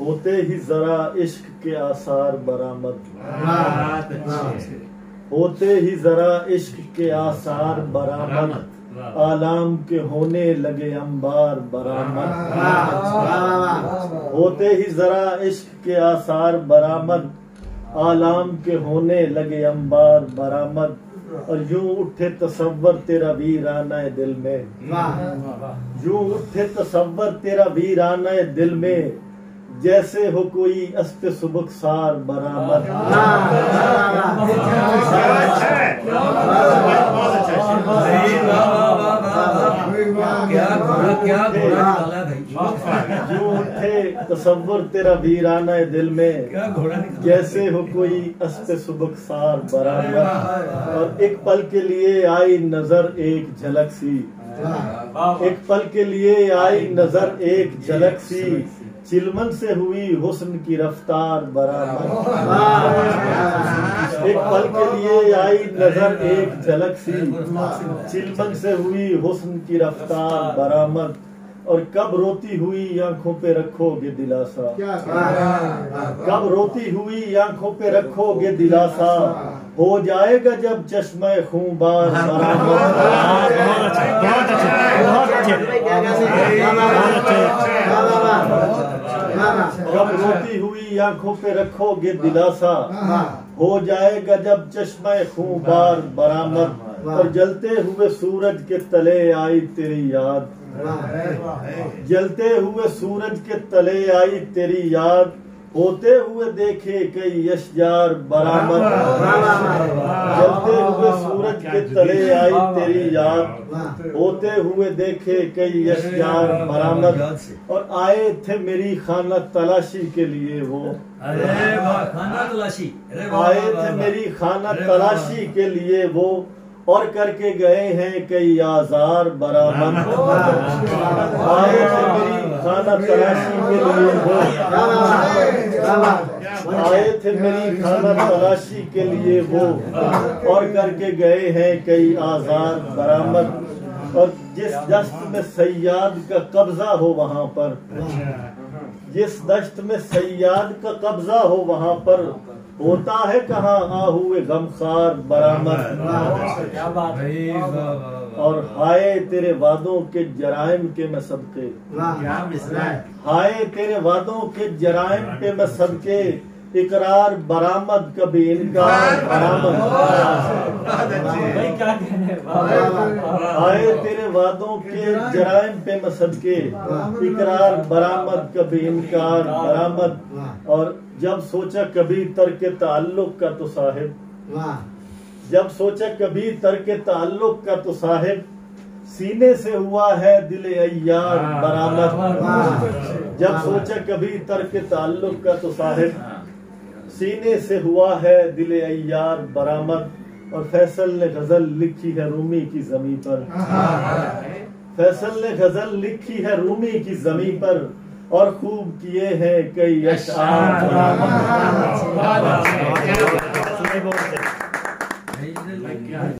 ہوتے ہی ذرا عشق کے آثار برآمد۔ بات اچھی ہوتے ہی ذرا عشق کے آثار برآمد۔ آلام کے ہونے لگے انبار برآمد۔ ہوتے ہی ذرا عشق کے آثار برآمد۔ آلام کے ہونے لگے انبار برآمد۔ اور یوں اٹھے تصور تیرا ویرانہ دل میں۔ یوں اٹھے تصور تیرا ویرانہ دل میں۔ جیسے ہو کوئی است سبک سار برآمد یوں اٹھے تصور تیرا ویرانہ دل میں، جیسے ہو کوئی است سبک سار برآمد اور ایک پل کے لیے آئی نظر ایک جھلک سی۔ ایک پل کے لیے آئی نظر ایک جھلک سی۔ چلمن سے ہوئی حسن کی رفتار برآمد ایک پل کے لیے آئی نظر ایک جھلک سی۔ چلمن سے ہوئی حسن کی رفتار برآمد اور کب روتی ہوئی آنکھوں پہ رکھو گے دلاسا۔ کب روتی ہوئی آنکھوں پہ رکھو گے دلاسا۔ ہو جائے گا جب چشمہ خون بار کب روتی ہوئی آنکھوں پہ رکھو گے دلاسا۔ ہو جائے گا جب چشمہ خون بار برآمد۔ اور جلتے ہوئے سورج کے تلے آئی تیری یاد۔ جلتے ہوئے سورج کے تلے آئی تیری یاد۔ ہوتے ہوئے دیکھے کئی اشجار برآمد جلتے ہوئے سورج کے تلے آئی تیری یاد ہوتے ہوئے دیکھے کئی اشجار برآمد اور آئے تھے میری خانہ تلاشی کے لیے وہ آئے تھے میری خانہ تلاشی کے لیے وہ اور کر کے گئے ہیں کئی آزار برآمد آئے تھے میری خانہ تلاشی کے لیے وہ آئے تھے میری خانہ تلاشی کے لیے وہ، اور کر کے گئے ہیں کئی آزاد برآمد۔ اور جس دشت میں سیاد کا قبضہ ہو وہاں پر، جس دشت میں سیاد کا قبضہ ہو وہاں پر ہوتا ہے کہاں آہوے غمخار برآمد۔ اور ہائے تیرے وعدوں کے جرائم کے میں صدقے۔ ہائے تیرے وعدوں کے جرائم پہ میں صدقے۔ اقرار برآمد کبھی انکار، برآمد۔ آئے تیرے وعدوں کے جرائم پہ میں صدقے۔ اقرار، برآمد کبھی انکار، برآمد۔ اور جب سوچا کبھی ترک تعلق کا تو صاحب۔ جب سوچا کبھی ترک تعلق کا تو صاحب۔ سینے سے ہوا ہے دل ایار برآمد۔ جب سوچا کبھی ترک تعلق کا تو صاحب۔ سینے سے ہوا ہے دل ایار برآمد۔ اور فیصل نے غزل لکھی ہے رومی کی زمین پر۔ فیصل نے غزل لکھی ہے رومی کی زمین پر۔ اور خوب کیے ہیں کئی اشعار۔